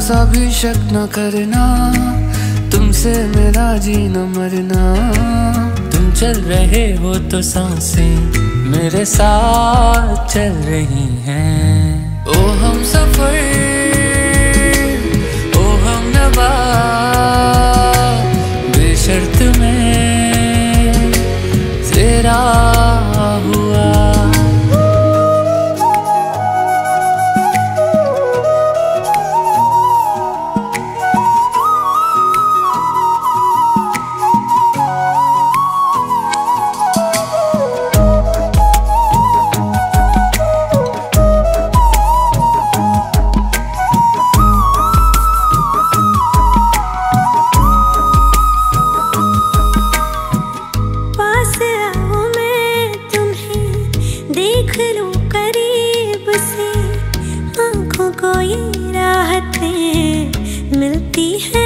शक न करना। तुमसे मेरा जीना मरना। तुम चल रहे हो तो साँसें मेरे साथ चल रही हैं। ओ हम सफ़र ओ हम नवा। बेशर्त में तेरा बातें मिलती हैं।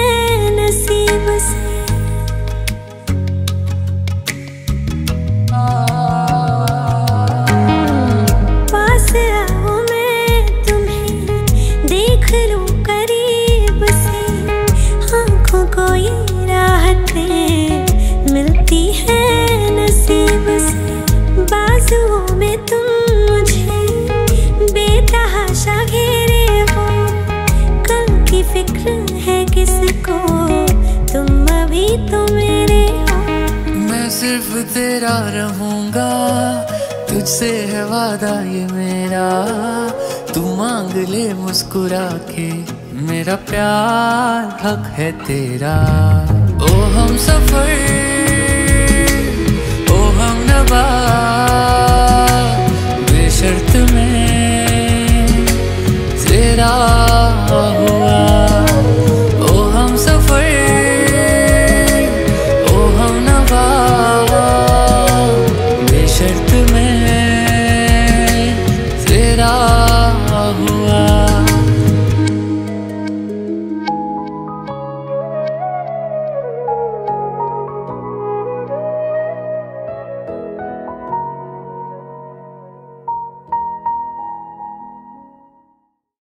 सिर्फ़ तेरा रहूँगा, तुझसे है वादा ये मेरा। तू मांग ले मुस्कुरा के, मेरा प्यार, हक है तेरा। ओ, हम सफ़र